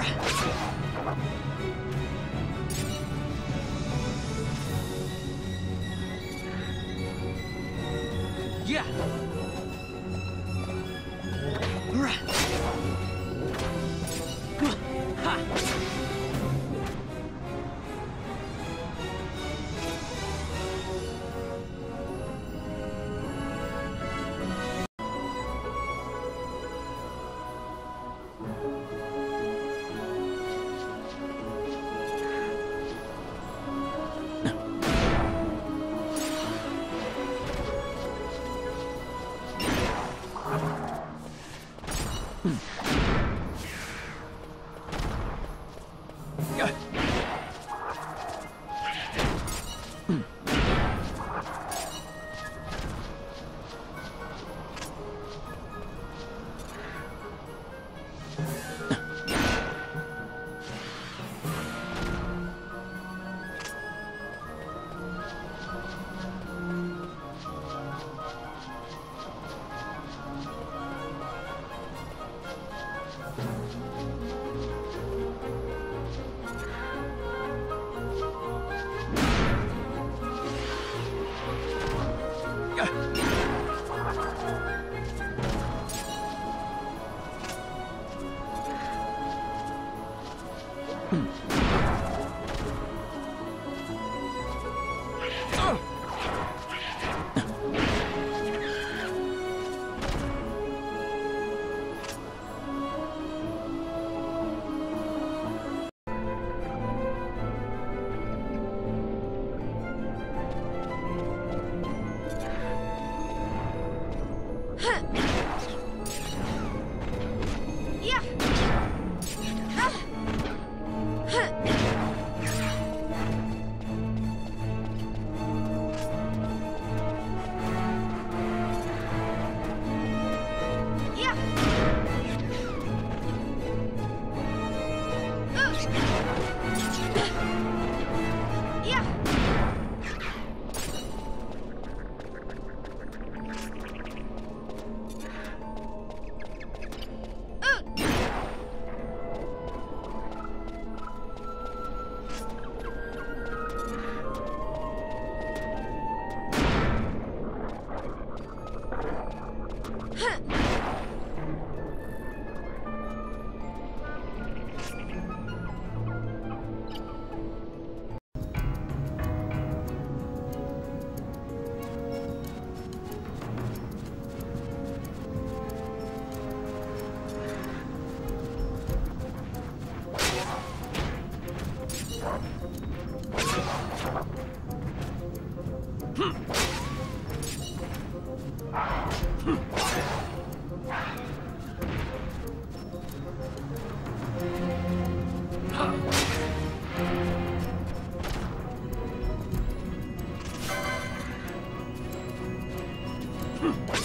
Alright. Action!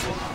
Thank you.